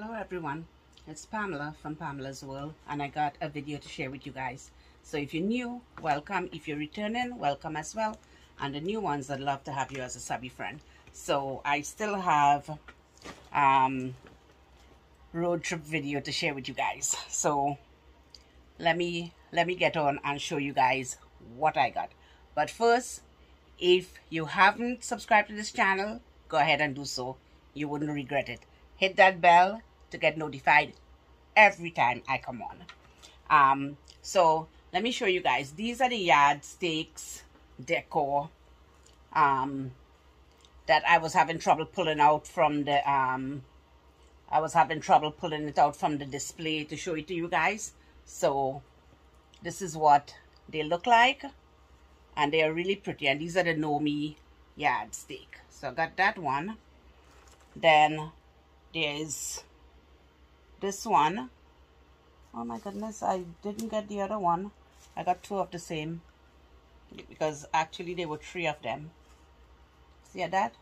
Hello everyone, it's Pamela from Pamela's World and I got a video to share with you guys. So if you're new, welcome. If you're returning, welcome as well. And the new ones, I'd love to have you as a subby friend. So I still have um, road trip video to share with you guys. So let me let me get on and show you guys what I got. But first, if you haven't subscribed to this channel, go ahead and do so. You wouldn't regret it. Hit that bell to get notified every time I come on. Um, so let me show you guys. These are the Yardstakes decor um, that I was having trouble pulling out from the um, I was having trouble pulling it out from the display to show it to you guys. So this is what they look like. And they are really pretty. And these are the Nomi Yardstake. So I got that one. Then there's this one. Oh my goodness, I didn't get the other one. I got two of the same. Because actually there were three of them. See that?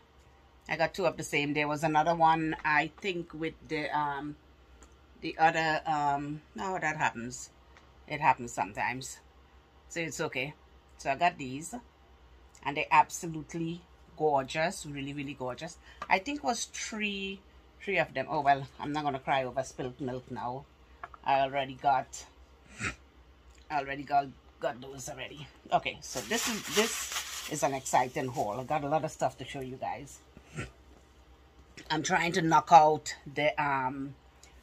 I got two of the same. There was another one, I think, with the um the other um no that happens. It happens sometimes. So it's okay. So I got these. And they're absolutely gorgeous. Really, really gorgeous. I think was three three of them. Oh well, I'm not gonna cry over spilled milk now. I already got I already got got those already. Okay, so this is this is an exciting haul. I got a lot of stuff to show you guys. I'm trying to knock out the um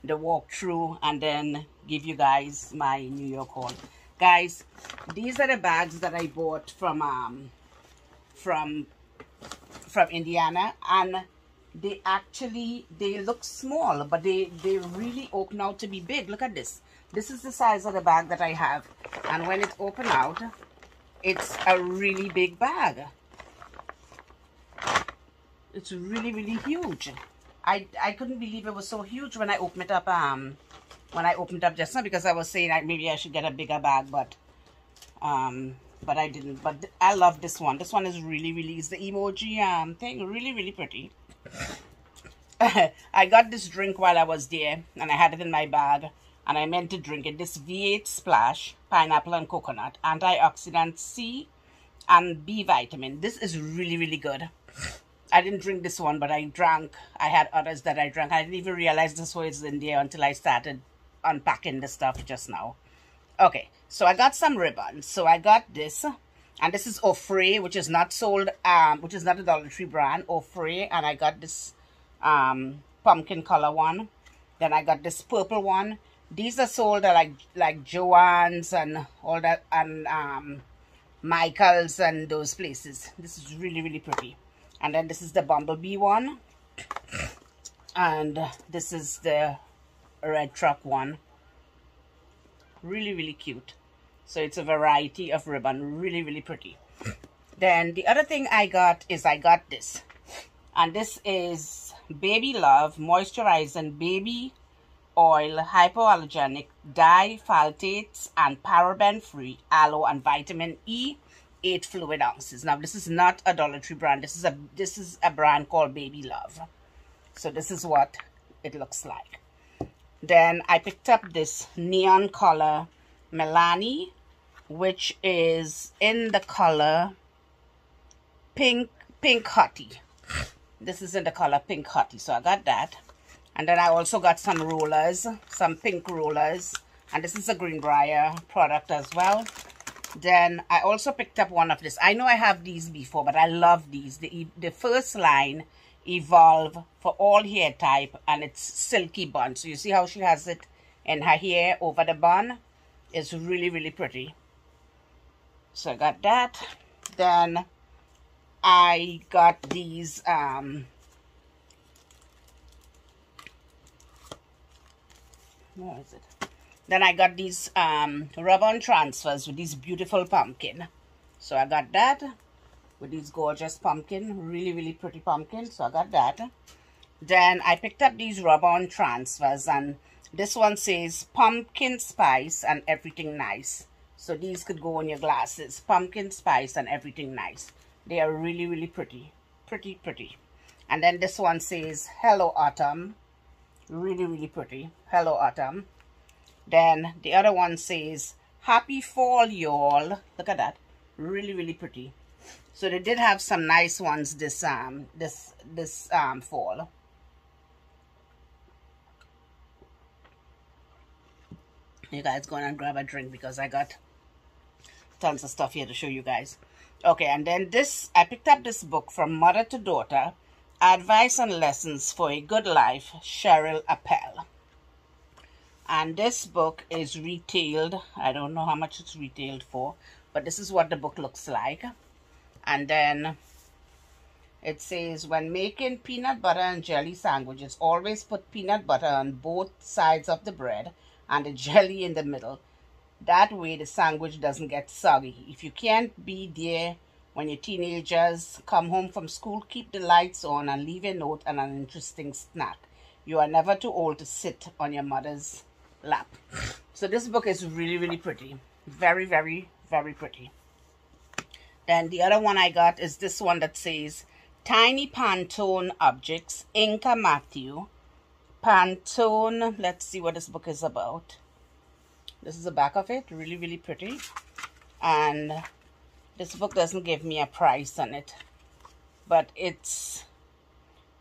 the walkthrough and then give you guys my New York haul. Guys, these are the bags that I bought from um from from Indiana and they actually they look small but they they really open out to be big. Look at this. This is the size of the bag that I have. And when it open out it's a really big bag. It's really really huge. I I couldn't believe it was so huge when I opened it up um when I opened up just now because I was saying like maybe I should get a bigger bag but um but I didn't. But I love this one. This one is really really is the emoji um thing. Really really pretty I got this drink while I was there and I had it in my bag and I meant to drink it. This V8 Splash, pineapple and coconut, antioxidant C and B vitamin. This is really, really good. I didn't drink this one, but I drank. I had others that I drank. I didn't even realize this was in there until I started unpacking the stuff just now. Okay, so I got some ribbons. So I got this and this is Offray, which is not sold, um, which is not a Dollar Tree brand, Offray, and I got this um, pumpkin color one. Then I got this purple one. These are sold at like like Joann's and all that, and um, Michael's and those places. This is really really pretty. And then this is the bumblebee one, and this is the red truck one. Really really cute. So it's a variety of ribbon. Really, really pretty. then the other thing I got is I got this. And this is Baby Love Moisturizing Baby Oil Hypoallergenic Dye Phthalates and Paraben Free Aloe and Vitamin E 8 fluid ounces. Now this is not a Dollar Tree brand. This is a this is a brand called Baby Love. So this is what it looks like. Then I picked up this neon color Milani, which is in the color Pink Pink Hottie. This is in the color Pink Hottie, so I got that. And then I also got some rollers, some pink rollers. And this is a Greenbrier product as well. Then I also picked up one of this. I know I have these before, but I love these. The, the first line, Evolve, for all hair type. And it's silky bun. So you see how she has it in her hair over the bun? It's really, really pretty. So I got that. Then I got these um where is it? Then I got these um rub-on transfers with this beautiful pumpkin. So I got that with this gorgeous pumpkin, really, really pretty pumpkin. So I got that. Then I picked up these rub-on transfers and this one says pumpkin spice and everything nice. So these could go on your glasses. Pumpkin spice and everything nice. They are really, really pretty. Pretty, pretty. And then this one says hello autumn. Really, really pretty. Hello, Autumn. Then the other one says, Happy Fall, y'all. Look at that. Really, really pretty. So they did have some nice ones this um this this um fall. You guys go and grab a drink because I got tons of stuff here to show you guys. Okay, and then this I picked up this book from Mother to Daughter, Advice and Lessons for a Good Life, Cheryl Appel. And this book is retailed. I don't know how much it's retailed for, but this is what the book looks like and then it says when making peanut butter and jelly sandwiches always put peanut butter on both sides of the bread and the jelly in the middle. That way the sandwich doesn't get soggy. If you can't be there when your teenagers come home from school keep the lights on and leave a note and an interesting snack. You are never too old to sit on your mother's lap. So this book is really really pretty. Very very very pretty. Then the other one I got is this one that says Tiny Pantone Objects, Inka Mathew. Pantone, let's see what this book is about. This is the back of it, really, really pretty. And this book doesn't give me a price on it. But it's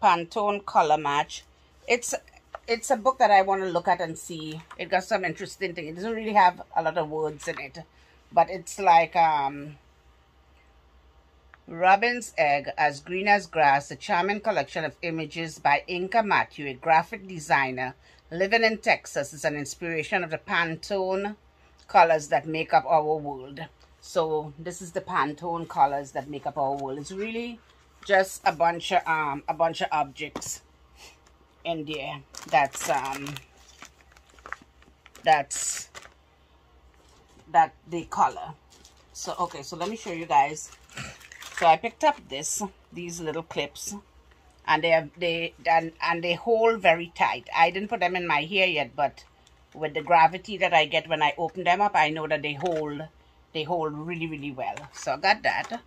Pantone Color Match. It's it's a book that I want to look at and see. It got some interesting thing. It doesn't really have a lot of words in it. But it's like um Robin's Egg, As Green as Grass, a charming collection of images by Inka Mathew, a graphic designer living in Texas, is an inspiration of the Pantone colors that make up our world. So this is the Pantone colors that make up our world. It's really just a bunch of um a bunch of objects in there. That's um that's that the color. So okay, so let me show you guys so I picked up this, these little clips, and they they and, and they hold very tight. I didn't put them in my hair yet, but with the gravity that I get when I open them up, I know that they hold they hold really really well. So I got that,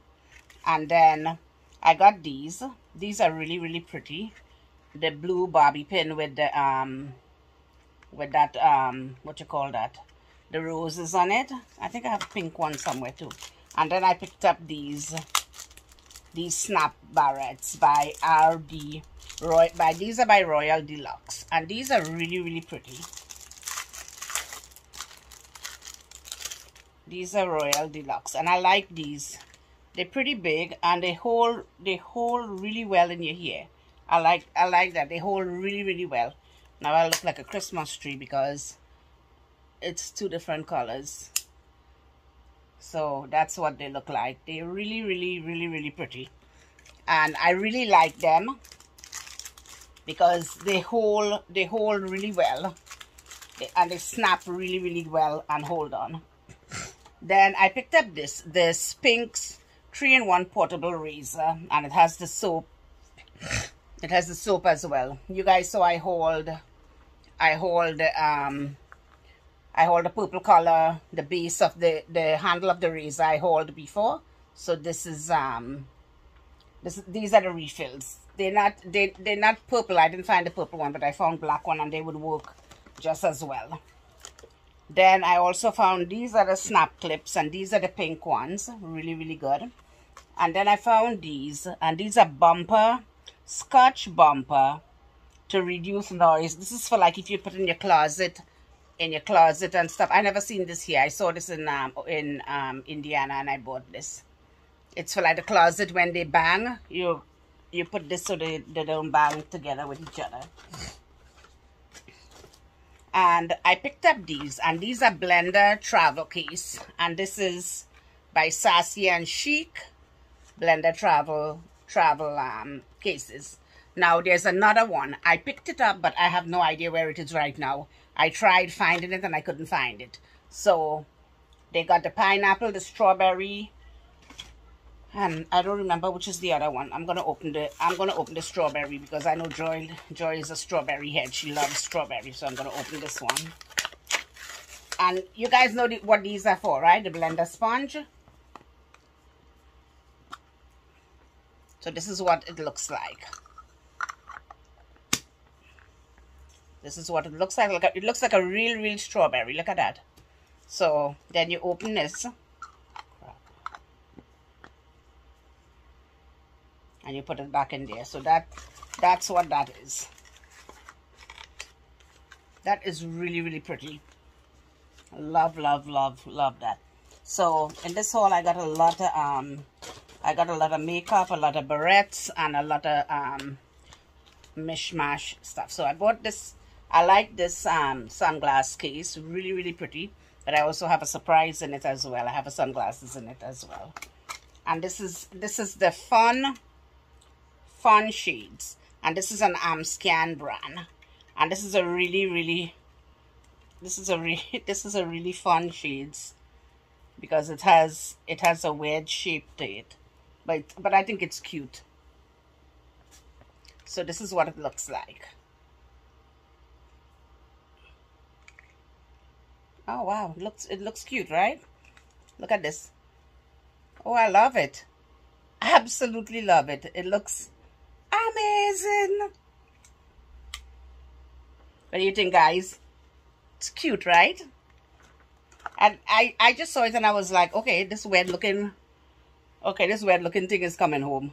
and then I got these. These are really really pretty. The blue bobby pin with the um with that um what you call that the roses on it. I think I have a pink one somewhere too. And then I picked up these these snap barrettes by RD Roy by these are by Royal Deluxe and these are really really pretty. These are Royal Deluxe and I like these. They're pretty big and they hold they hold really well in your hair. I like I like that. They hold really really well. Now I look like a Christmas tree because it's two different colors so that's what they look like. They're really really really really pretty. And I really like them because they hold they hold really well. And they snap really really well and hold on. Then I picked up this this Pink's 3-in-1 portable razor and it has the soap. It has the soap as well. You guys saw I hold I hold um I hold the purple color, the base of the, the handle of the razor I hold before. So this is, um, this, these are the refills. They're not, they, they're not purple. I didn't find the purple one, but I found black one and they would work just as well. Then I also found these are the snap clips and these are the pink ones. Really, really good. And then I found these and these are bumper, scotch bumper to reduce noise. This is for like if you put in your closet in your closet and stuff. I never seen this here. I saw this in um, in um, Indiana and I bought this. It's for like the closet when they bang. You you put this so they, they don't bang together with each other. And I picked up these and these are blender travel case. And this is by Sassy and Chic blender travel travel um, cases. Now there's another one. I picked it up but I have no idea where it is right now. I tried finding it and I couldn't find it. So they got the pineapple, the strawberry, and I don't remember which is the other one. I'm gonna open the I'm gonna open the strawberry because I know Joy Joy is a strawberry head. She loves strawberry, so I'm gonna open this one. And you guys know the, what these are for, right? The blender sponge. So this is what it looks like. This is what it looks like. Look it looks like a real, real strawberry. Look at that. So then you open this. And you put it back in there. So that that's what that is. That is really, really pretty. Love, love, love, love that. So in this haul, I got a lot of um, I got a lot of makeup, a lot of barrettes, and a lot of um, mishmash stuff. So I bought this. I like this um sunglass case. Really, really pretty. But I also have a surprise in it as well. I have a sunglasses in it as well. And this is this is the fun fun shades. And this is an Amscan brand and this is a really really this is a really this is a really fun shades because it has it has a weird shape to it but but I think it's cute so this is what it looks like oh wow it looks it looks cute right look at this oh I love it absolutely love it it looks amazing what do you think, guys? It's cute, right? And I, I just saw it and I was like, okay, this weird looking, okay, this weird looking thing is coming home.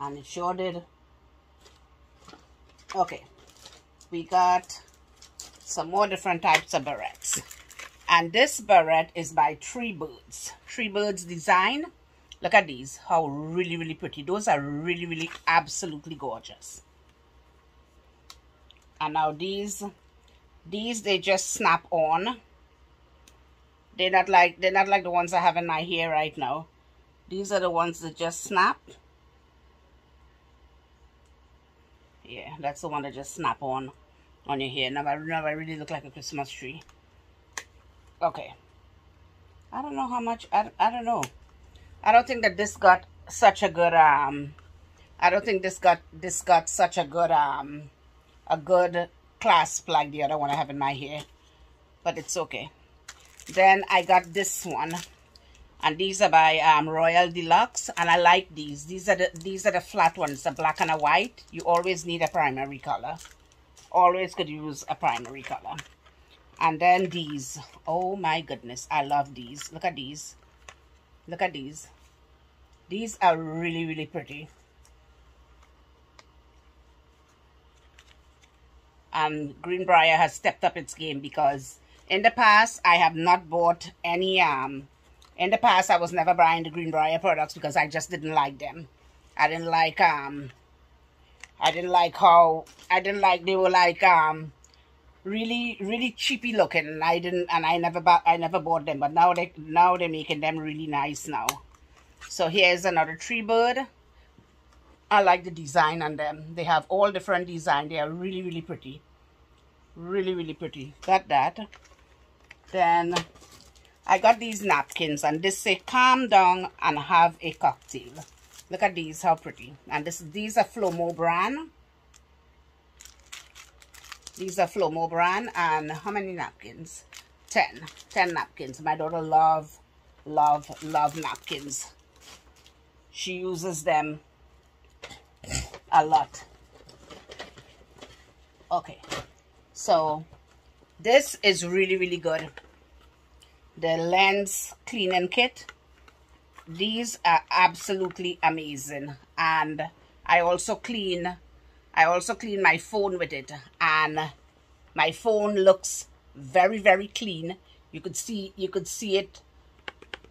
And it sure did. Okay, we got some more different types of barrettes. And this barrette is by Tree Birds. Tree Birds Design. Look at these. How really, really pretty. Those are really, really absolutely gorgeous. And now these, these, they just snap on. They're not like, they're not like the ones I have in my hair right now. These are the ones that just snap. Yeah, that's the one that just snap on on your hair. Now I, now I really look like a Christmas tree. Okay. I don't know how much, I, I don't know. I don't think that this got such a good um I don't think this got this got such a good um a good clasp like the other one I have in my hair. But it's okay. Then I got this one. And these are by um, Royal Deluxe. And I like these. These are the these are the flat ones, the black and a white. You always need a primary color. Always could use a primary color. And then these. Oh my goodness. I love these. Look at these. Look at these. These are really, really pretty. Um, Greenbrier has stepped up its game because in the past, I have not bought any, um, in the past, I was never buying the Greenbrier products because I just didn't like them. I didn't like, um, I didn't like how, I didn't like, they were like, um, really really cheapy looking. And I didn't and I never bought I never bought them. But now they now they're making them really nice now. So here's another tree bird. I like the design on them. They have all different design. They are really really pretty. Really really pretty. Got that. Then I got these napkins and this say calm down and have a cocktail look at these how pretty and this these are Flomo brand these are Flomo brand and how many napkins? 10. 10 napkins. My daughter love, love, love napkins. She uses them a lot. Okay. So this is really, really good. The lens cleaning kit. These are absolutely amazing. And I also clean I also clean my phone with it and my phone looks very very clean you could see you could see it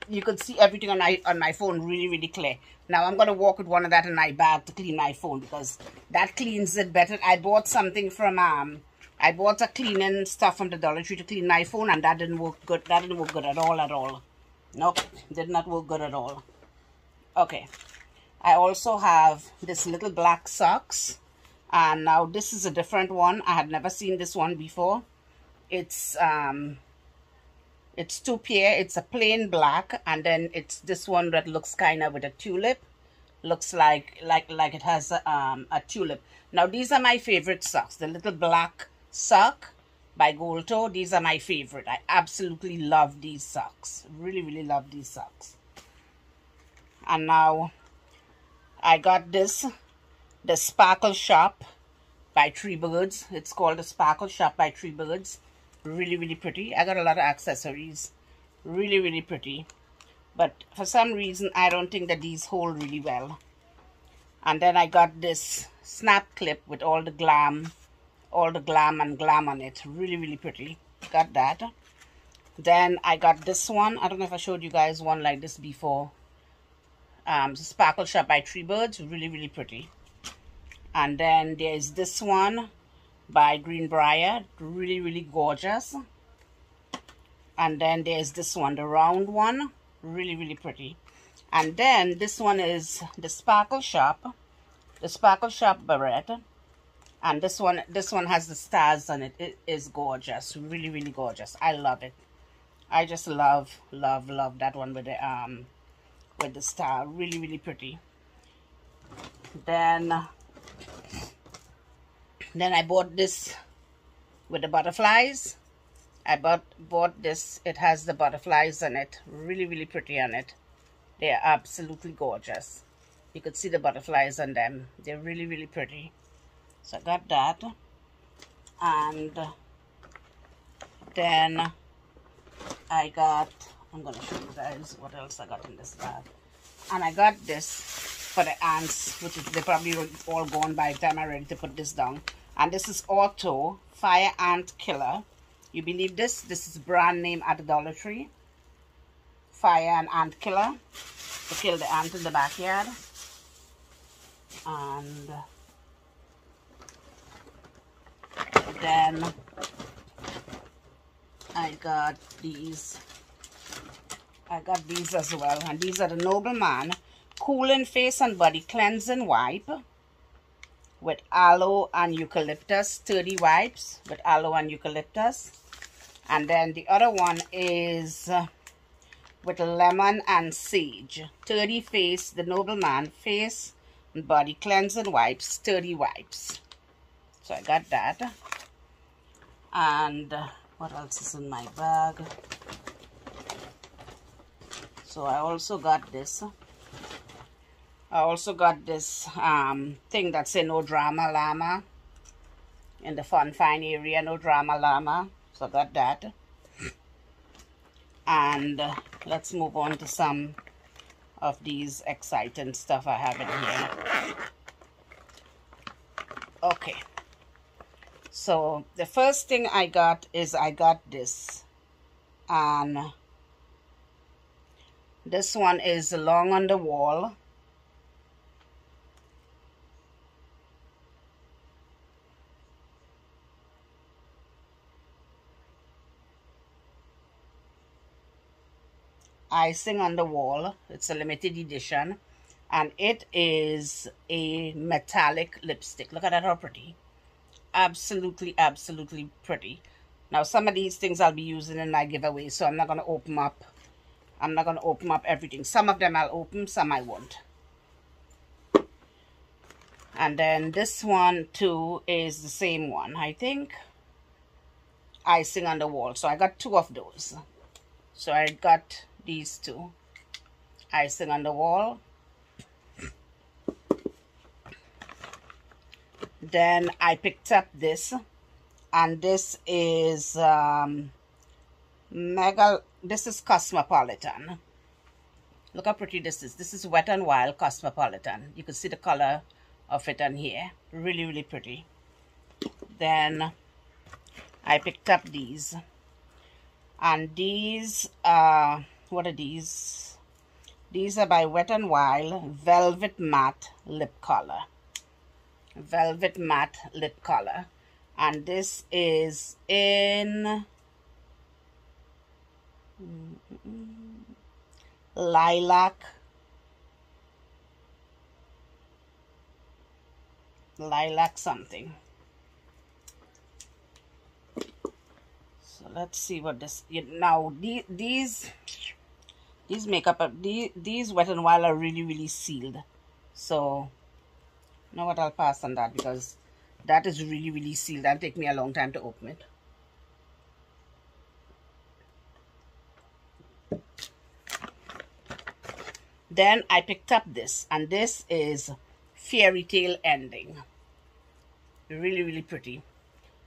you could see everything on my on my phone really really clear now i'm going to walk with one of that in my bag to clean my phone because that cleans it better i bought something from um i bought a cleaning stuff from the dollar tree to clean my phone and that didn't work good that didn't work good at all at all. Nope did not work good at all. Okay. I also have this little black socks and now this is a different one. I had never seen this one before. It's um it's two pair it's a plain black and then it's this one that looks kind of with a tulip. Looks like like like it has a, um, a tulip. Now these are my favorite socks the little black sock by Gold Goldtoe. These are my favorite. I absolutely love these socks. Really, really love these socks. And now I got this, the Sparkle Shop by Tree Birds. It's called the Sparkle Shop by Tree Birds. Really, really pretty. I got a lot of accessories. Really, really pretty. But for some reason, I don't think that these hold really well. And then I got this snap clip with all the glam, all the glam and glam on it. Really, really pretty. Got that. Then I got this one. I don't know if I showed you guys one like this before. Um, Sparkle Shop by Tree Birds. Really, really pretty. And then there's this one by Greenbrier. Really, really gorgeous. And then there's this one, the round one. Really, really pretty. And then this one is the Sparkle Shop. The Sparkle Shop Barrette. And this one, this one has the stars on it. It is gorgeous. Really, really gorgeous. I love it. I just love, love, love that one with the um with the star. Really, really pretty. Then then I bought this with the butterflies. I bought, bought this. It has the butterflies on it. Really, really pretty on it. They're absolutely gorgeous. You could see the butterflies on them. They're really, really pretty. So I got that. And then I got, I'm going to show you guys what else I got in this bag. And I got this for the ants, which is, they probably all gone by the time I'm ready to put this down. And this is Ortho Fire Ant Killer. You believe this? This is brand name at the Dollar Tree. Fire and Ant Killer. To kill the ant in the backyard. And then I got these. I got these as well. And these are the Nobleman Cooling Face and Body Cleansing Wipe with aloe and eucalyptus 30 wipes with aloe and eucalyptus and then the other one is uh, with lemon and sage 30 face the nobleman face and body cleansing wipes 30 wipes so i got that and what else is in my bag so i also got this I also got this um, thing that say no drama llama in the fun fine area, no drama llama. So I got that. And uh, let's move on to some of these exciting stuff I have in here. Okay. So the first thing I got is I got this. And this one is Long on the Wall. Icing on the wall. It's a limited edition. And it is a metallic lipstick. Look at that how pretty absolutely absolutely pretty. Now some of these things I'll be using in my giveaway so I'm not going to open up I'm not going to open up everything. Some of them I'll open some I won't. And then this one too is the same one I think. Icing on the wall. So I got two of those. So I got these two. Icing on the wall then I picked up this and this is um, mega this is cosmopolitan. Look how pretty this is. This is wet and wild cosmopolitan. You can see the color of it on here. Really really pretty. Then I picked up these. And these are what are these? These are by Wet and Wild Velvet Matte Lip Color. Velvet Matte Lip Color. And this is in lilac lilac something so let's see what this now these these makeup, uh, these, these Wet n Wild are really, really sealed. So, know what, I'll pass on that because that is really, really sealed. That'll take me a long time to open it. then I picked up this and this is fairy tale ending. Really really pretty.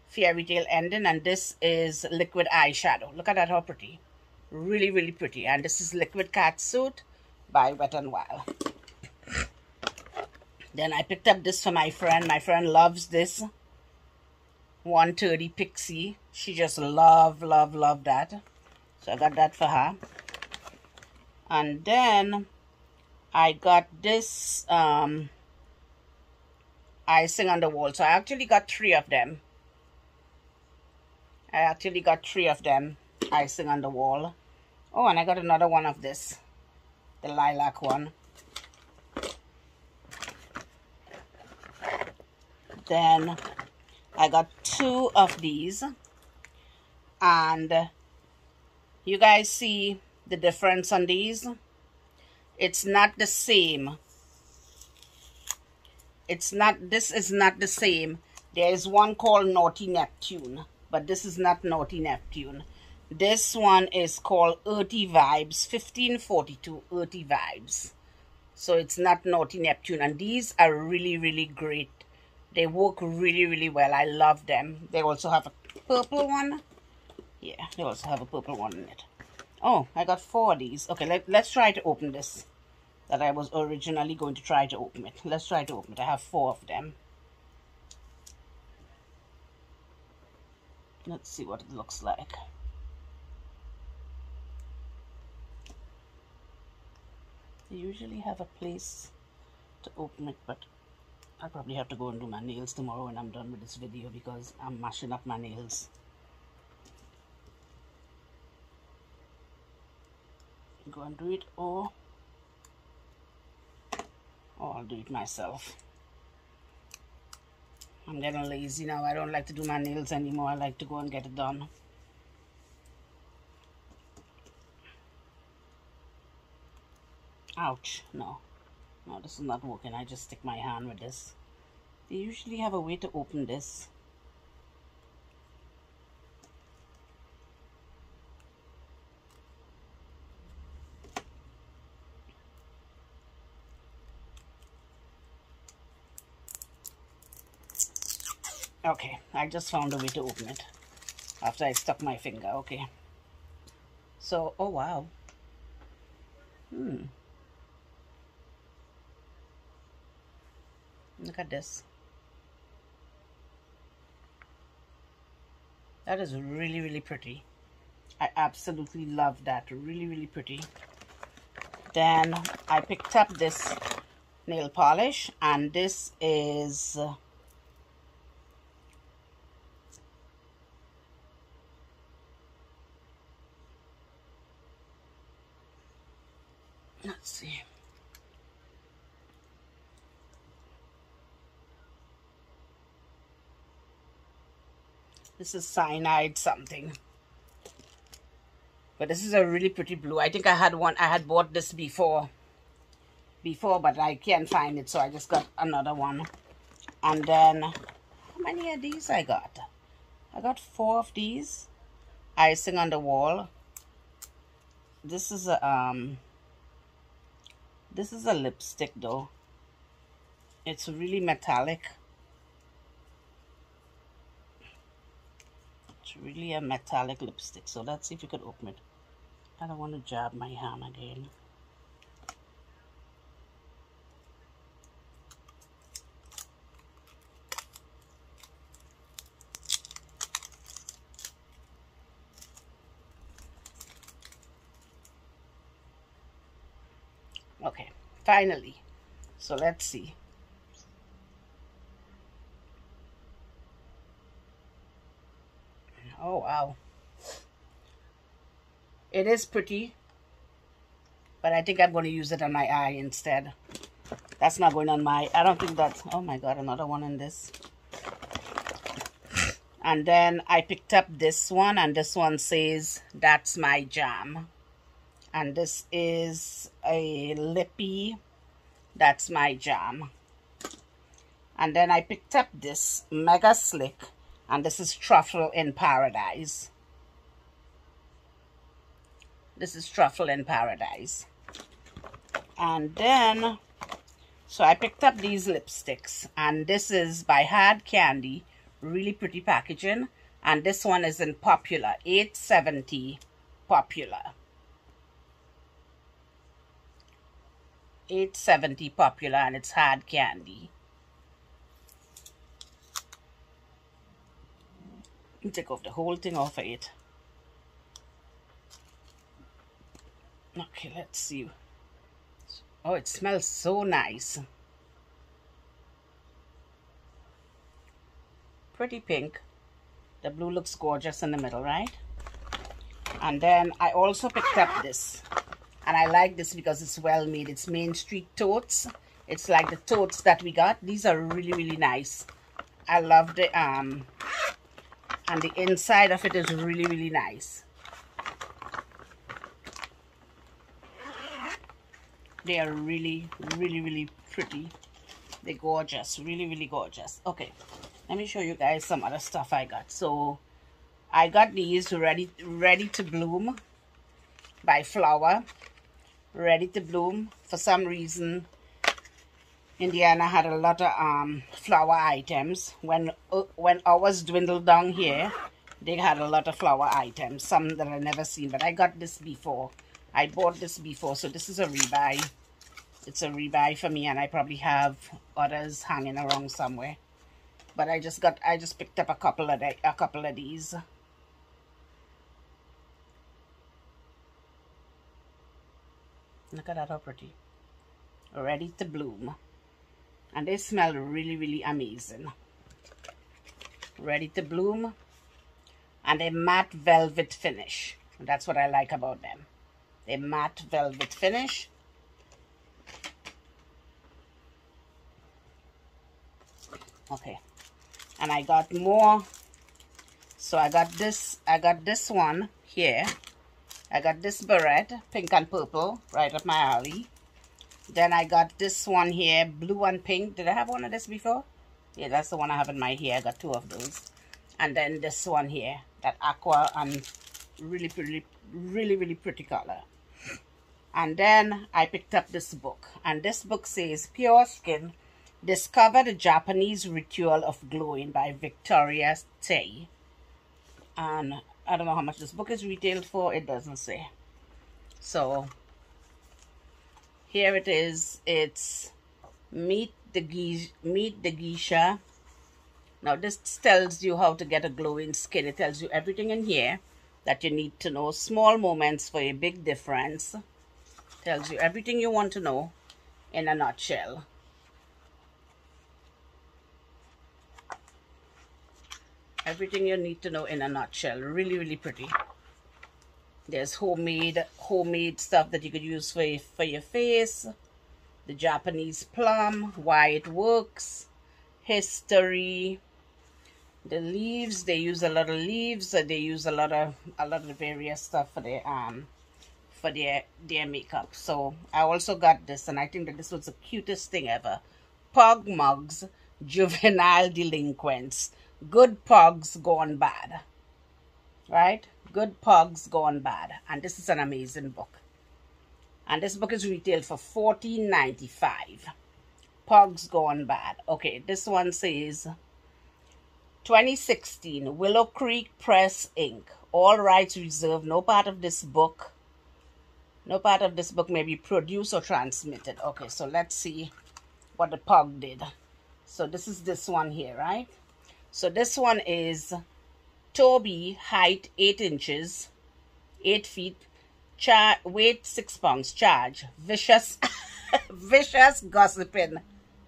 Fairy tale ending and this is liquid eyeshadow. Look at that how pretty. Really really pretty. And this is liquid cat suit by wet and wild then I picked up this for my friend my friend loves this 130 pixie she just love love love that so I got that for her and then I got this um, icing on the wall. So I actually got three of them. I actually got three of them icing on the wall. Oh, and I got another one of this. The lilac one. Then I got two of these. And you guys see the difference on these? it's not the same. It's not this is not the same. There is one called naughty neptune but this is not naughty neptune. This one is called earthy vibes 1542 earthy vibes. So it's not naughty neptune. And these are really really great they work really really well i love them they also have a purple one yeah they also have a purple one in it oh i got four of these okay let, let's try to open this that I was originally going to try to open it. Let's try to open it. I have four of them. Let's see what it looks like. They usually have a place to open it, but I'll probably have to go and do my nails tomorrow when I'm done with this video because I'm mashing up my nails. Go and do it or or I'll do it myself. I'm getting lazy now. I don't like to do my nails anymore. I like to go and get it done. Ouch. No. No, this is not working. I just stick my hand with this. They usually have a way to open this. Okay, I just found a way to open it after I stuck my finger. Okay. So, oh wow. Hmm. Look at this. That is really, really pretty. I absolutely love that. Really, really pretty. Then I picked up this nail polish and this is... Uh, Let's see. This is cyanide something. But this is a really pretty blue. I think I had one. I had bought this before. Before, but I can't find it. So I just got another one. And then, how many of these I got? I got four of these. Icing on the wall. This is a, um, this is a lipstick though. It's really metallic. Really a metallic lipstick. So let's see if we could open it. I don't want to jab my hand again. okay finally so let's see oh wow it is pretty but I think I'm going to use it on my eye instead. That's not going on my I don't think that's oh my god another one in this. And then I picked up this one and this one says that's my jam. And this is a lippy that's my jam. And then I picked up this mega slick and this is truffle in paradise this is truffle in paradise And then, so I picked up these lipsticks. And this is by Hard Candy. Really pretty packaging. And this one is in Popular. 870 Popular. 870 Popular and it's Hard Candy. Me take off the whole thing off of it. Okay, let's see. Oh, it smells so nice. Pretty pink. The blue looks gorgeous in the middle, right? And then I also picked up this. And I like this because it's well made. It's Main Street totes. It's like the totes that we got. These are really, really nice. I love the, um, and the inside of it is really, really nice. They are really, really, really pretty. They're gorgeous. Really, really gorgeous. Okay. Let me show you guys some other stuff I got. So, I got these ready, ready to bloom by Flower. Ready to bloom. For some reason, Indiana had a lot of um, flower items. When uh, when ours dwindled down here, they had a lot of flower items. Some that I never seen, but I got this before. I bought this before, so this is a rebuy. It's a rebuy for me, and I probably have others hanging around somewhere. But I just got, I just picked up a couple of the, a couple of these. Look at that, how pretty. Ready to bloom. And they smell really, really amazing. Ready to bloom. And a matte velvet finish. That's what I like about them a matte velvet finish. Okay, and I got more. So I got this, I got this one here. I got this beret, pink and purple, right up my alley. Then I got this one here, blue and pink. Did I have one of this before? Yeah, that's the one I have in my hair. I got two of those. And then this one here, that aqua and really pretty, really, really pretty color. And then I picked up this book. And this book says, Pure Skin, Discover the Japanese Ritual of Glowing by Victoria Tsai. And I don't know how much this book is retailed for. It doesn't say. So, here it is. It's Meet the, Geisha, Meet the Geisha. Now, this tells you how to get a glowing skin. It tells you everything in here that you need to know. Small moments for a big difference. Tells you everything you want to know in a nutshell. Everything you need to know in a nutshell. Really, really pretty. There's homemade homemade stuff that you could use for, for your face. The Japanese plum, why it works, history, the leaves they use a lot of leaves they use a lot of a lot of various stuff for their um for their their makeup. So i also got this and i think that this was the cutest thing ever. Pug mugs juvenile delinquents. Good pugs gone bad. Right? Good pugs gone bad. And this is an amazing book. And this book is retailed for 14.95 pugs gone bad. Okay this one says 2016 willow creek press inc. All rights reserved. No part of this book no part of this book may be produced or transmitted. Okay, so let's see what the pug did. So this is this one here, right? So this one is Toby, height 8 inches, 8 feet, char weight 6 pounds, charge, vicious, vicious gossiping.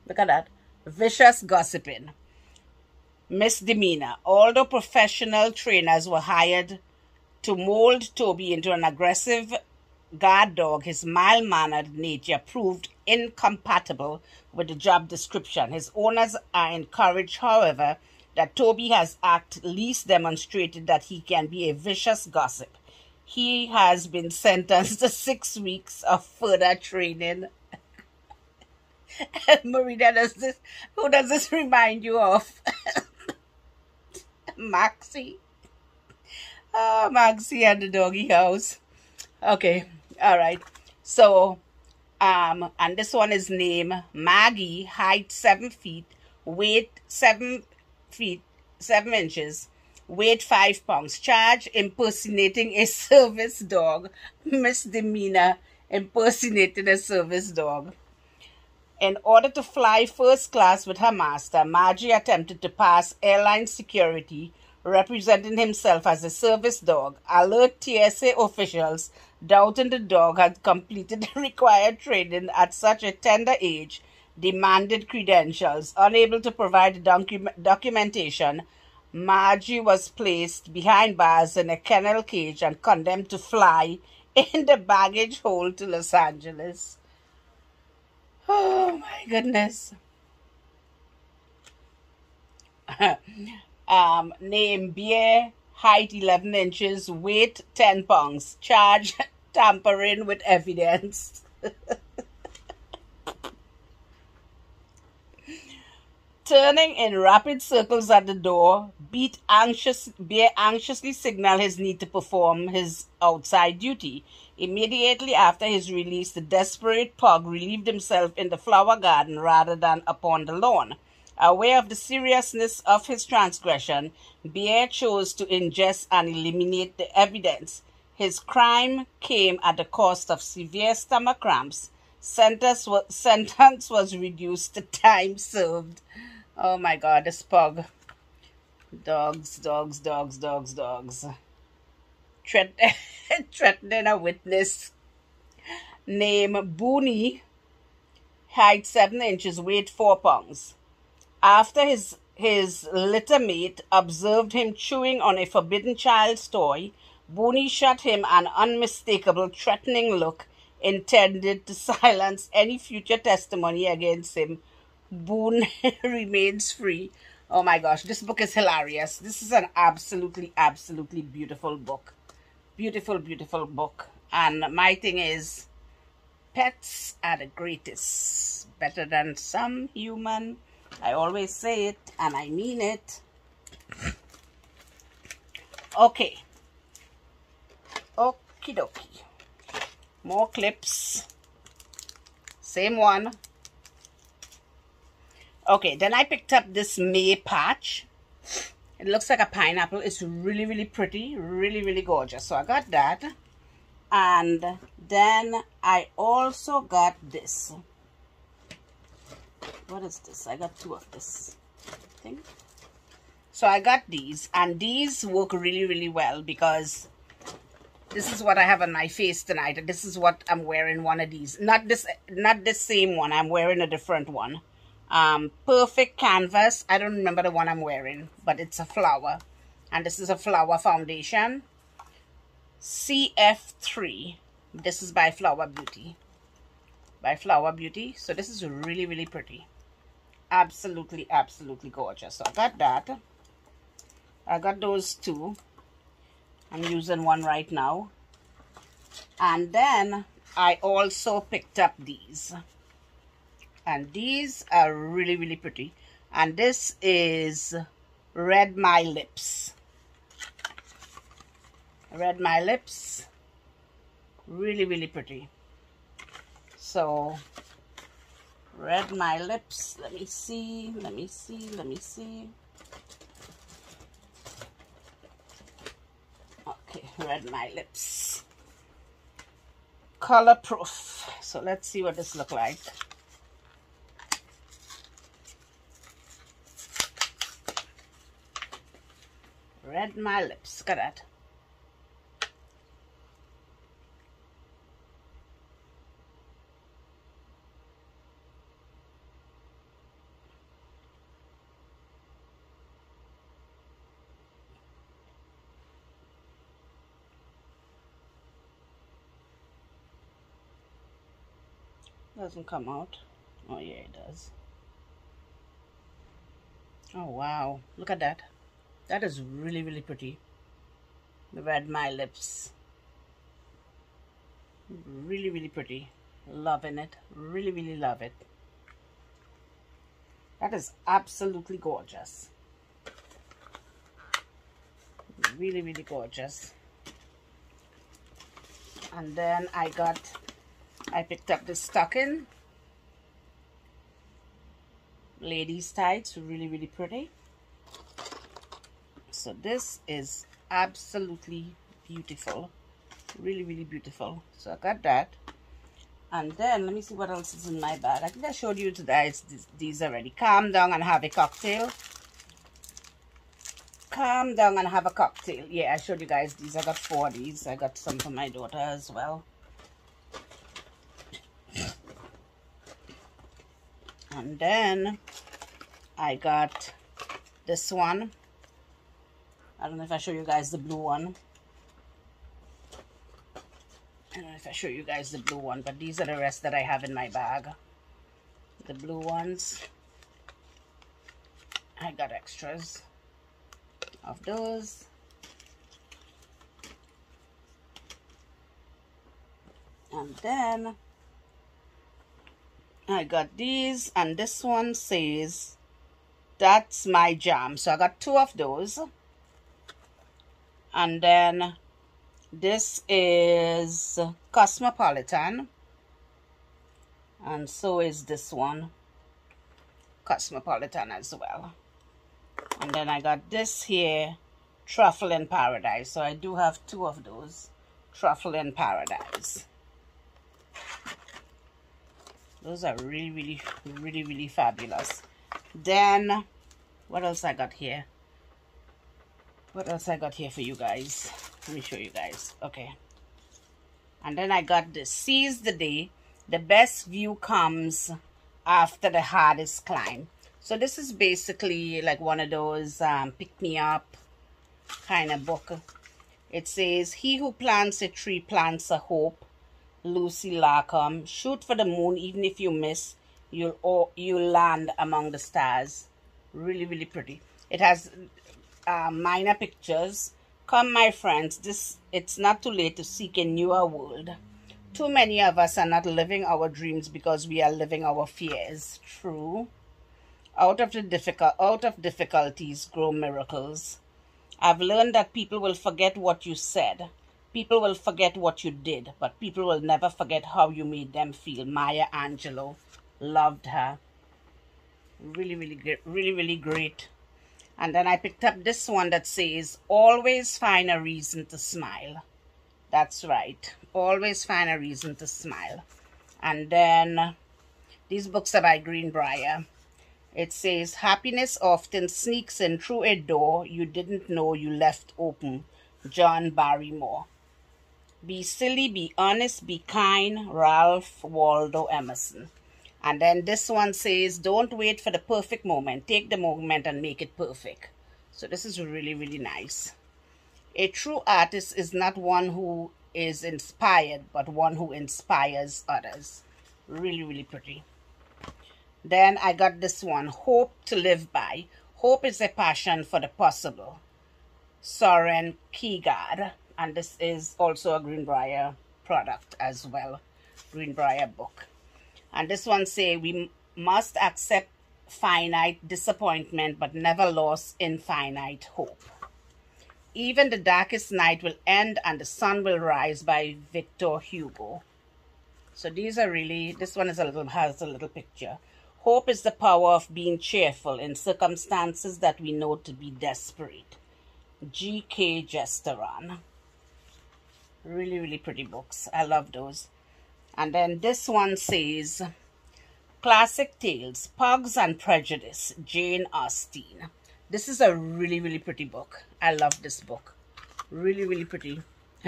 Look at that. Vicious gossiping. Misdemeanor. Although professional trainers were hired to mold Toby into an aggressive guard dog, his mild mannered nature proved incompatible with the job description. His owners are encouraged, however, that Toby has at least demonstrated that he can be a vicious gossip. He has been sentenced to six weeks of further training. Marina, does this, who does this remind you of? Maxie. Oh, Maxie and the doggy house. Okay, all right. So Um, and this one is named Maggie, height 7 feet, weight 7 feet, 7 inches, weight 5 pounds. Charge impersonating a service dog, misdemeanor impersonating a service dog. In order to fly first class with her master, Margie attempted to pass airline security, representing himself as a service dog. Alert TSA officials, doubting the dog had completed the required training at such a tender age, demanded credentials. Unable to provide docu documentation, Margie was placed behind bars in a kennel cage and condemned to fly in the baggage hold to Los Angeles. Oh my goodness. um, name beer, height 11 inches, weight 10 pounds, charge tampering with evidence. Turning in rapid circles at the door, Beat anxious, Bear anxiously signaled his need to perform his outside duty. Immediately after his release, the desperate pug relieved himself in the flower garden rather than upon the lawn. Aware of the seriousness of his transgression, Bear chose to ingest and eliminate the evidence. His crime came at the cost of severe stomach cramps. Sentence was, sentence was reduced to time served. Oh my god, this pug. Dogs, dogs, dogs, dogs, dogs. Threat threatening a witness named Booney, height 7 inches, weight 4 pounds. After his, his litter mate observed him chewing on a forbidden child's toy, Booney shot him an unmistakable threatening look intended to silence any future testimony against him Boone remains free. Oh my gosh, this book is hilarious. This is an absolutely, absolutely beautiful book. Beautiful, beautiful book. And my thing is, pets are the greatest. Better than some human. I always say it, and I mean it. Okay. Okie dokie. More clips. Same one. Okay, then I picked up this May patch. It looks like a pineapple. It's really, really pretty. Really, really gorgeous. So I got that. And then I also got this. What is this? I got two of this thing. So I got these. And these work really, really well because this is what I have on my face tonight. This is what I'm wearing one of these. Not this, not the same one. I'm wearing a different one. Um, perfect canvas. I don't remember the one I'm wearing but it's a flower. And this is a flower foundation. CF3 this is by Flower Beauty. By Flower Beauty. So this is really really pretty. Absolutely absolutely gorgeous. So I got that. I got those two I'm using one right now. And then I also picked up these. And these are really really pretty. And this is Red My Lips. Red My Lips. Really really pretty. So Red My Lips. Let me see. Let me see. Let me see Red My Lips color proof so let's see what this look like red my lips. At that. Doesn't come out. Oh yeah, it does. Oh wow, look at that. That is really, really pretty. The red My Lips. Really, really pretty. Loving it. Really, really love it. That is absolutely gorgeous. Really, really gorgeous. And then I got I picked up this stocking. Ladies tights, really, really pretty. So this is absolutely beautiful. Really, really beautiful. So I got that. And then, let me see what else is in my bag. I think I showed you today these, these already. Calm down and have a cocktail. Calm down and have a cocktail. Yeah, I showed you guys these. I got four of these. I got some for my daughter as well. And then I got this one. I don't know if I show you guys the blue one. I don't know if I show you guys the blue one, but these are the rest that I have in my bag. The blue ones. I got extras of those. And then I got these and this one says that's my jam. So I got two of those. And then this is Cosmopolitan. And so is this one. Cosmopolitan as well. And then I got this here. Truffle in Paradise. So I do have two of those. Truffle in Paradise. Those are really, really, really, really fabulous. Then, what else I got here? What else I got here for you guys? let me show you guys okay and then I got this seize the day the best view comes after the hardest climb so this is basically like one of those um, pick me up kind of book it says he who plants a tree plants a hope Lucy Larcom shoot for the moon even if you miss you'll or you'll land among the stars really really pretty it has uh, minor pictures Come, my friends, this it's not too late to seek a newer world. Too many of us are not living our dreams because we are living our fears. True. Out of the difficult out of difficulties grow miracles. I've learned that people will forget what you said. People will forget what you did, but people will never forget how you made them feel. Maya Angelou loved her. Really, really great. Really, really great. And then I picked up this one that says, always find a reason to smile. That's right. Always find a reason to smile. And then these books are by Greenbrier. It says, happiness often sneaks in through a door you didn't know you left open. John Barrymore. Be silly, be honest, be kind. Ralph Waldo Emerson. And then this one says, don't wait for the perfect moment. Take the moment and make it perfect. So this is really, really nice. A true artist is not one who is inspired, but one who inspires others. Really, really pretty. Then I got this one, Hope to Live By. Hope is a passion for the possible. Soren Kierkegaard. And this is also a Greenbrier product as well. Greenbrier book. And this one say, we must accept finite disappointment, but never lose infinite hope. Even the darkest night will end and the sun will rise by Victor Hugo. So these are really, this one is a little, has a little picture. Hope is the power of being cheerful in circumstances that we know to be desperate. G.K. Chesterton. Really, really pretty books. I love those. And then this one says, Classic Tales, Pugs and Prejudice, Jane Austen. This is a really, really pretty book. I love this book. Really, really pretty.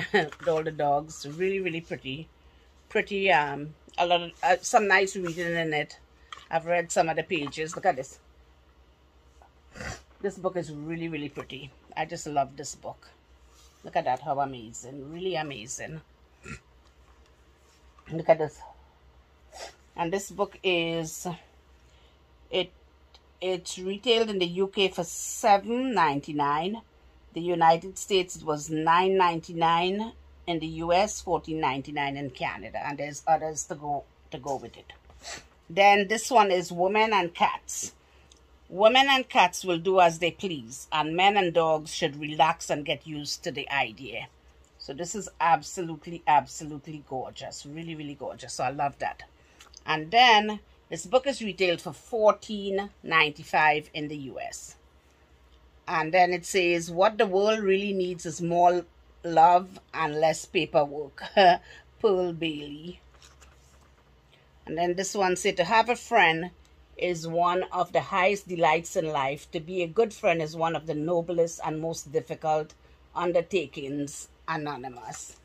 All the dogs, really, really pretty. Pretty, um, a lot of, uh, some nice reading in it. I've read some of the pages. Look at this. This book is really, really pretty. I just love this book. Look at that, how amazing. Really amazing look at this and this book is it it's retailed in the UK for seven ninety nine. The United States it was nine ninety nine. In the US, fourteen ninety nine in Canada, and there's others to go to go with it. Then this one is Women and Cats. Women and cats will do as they please, and men and dogs should relax and get used to the idea. So this is absolutely, absolutely gorgeous. Really, really gorgeous. So I love that. And then this book is retailed for $14.95 in the US. And then it says, what the world really needs is more love and less paperwork. Pearl Bailey. And then this one said, to have a friend is one of the highest delights in life. To be a good friend is one of the noblest and most difficult undertakings. Anonymous.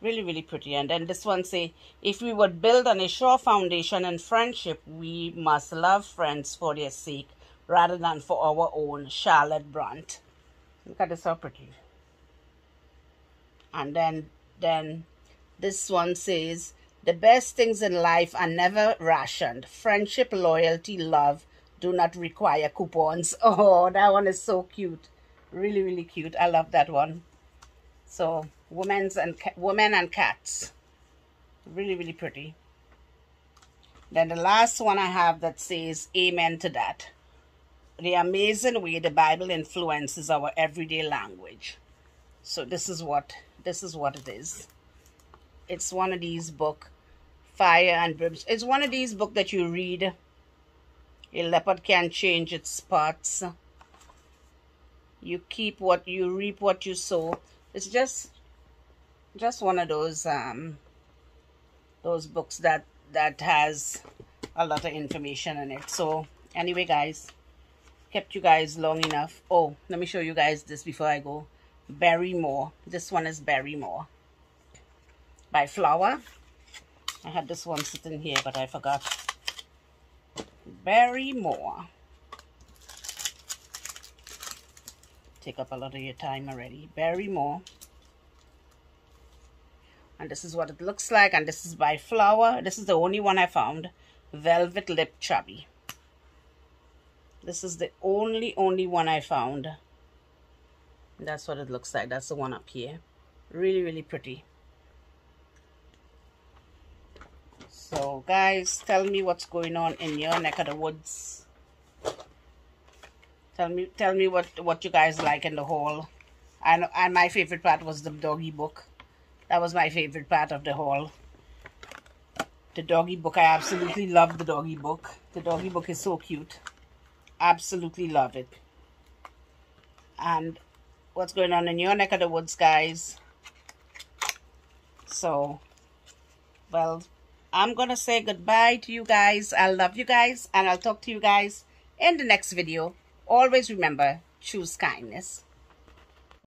Really, really pretty. And then this one say, if we would build on a sure foundation in friendship, we must love friends for their sake rather than for our own. Charlotte Brant. Look at this, how pretty. And then, then this one says, the best things in life are never rationed. Friendship, loyalty, love do not require coupons. Oh, that one is so cute. Really, really cute. I love that one. So, women's and women and cats. Really, really pretty. Then the last one I have that says amen to that. The amazing way the Bible influences our everyday language. So this is what this is what it is. It's one of these book Fire and Brimstone. It's one of these books that you read. A leopard can change its spots. You keep what you reap what you sow. It's just just one of those um those books that that has a lot of information in it. So anyway guys, kept you guys long enough. Oh, let me show you guys this before I go. Barrymore. This one is Barrymore by Flower. I had this one sitting here, but I forgot. Barrymore. Take up a lot of your time already. Barrymore. And this is what it looks like. And this is by Flower. This is the only one I found. Velvet Lip Chubby. This is the only, only one I found. That's what it looks like. That's the one up here. Really, really pretty. So guys, tell me what's going on in your neck of the woods. Tell me tell me what what you guys like in the haul. And and my favorite part was the doggy book. That was my favorite part of the haul. The doggy book. I absolutely love the doggy book. The doggy book is so cute. Absolutely love it. And what's going on in your neck of the woods, guys. So, well, I'm going to say goodbye to you guys. I love you guys and I'll talk to you guys in the next video. Always remember, choose kindness.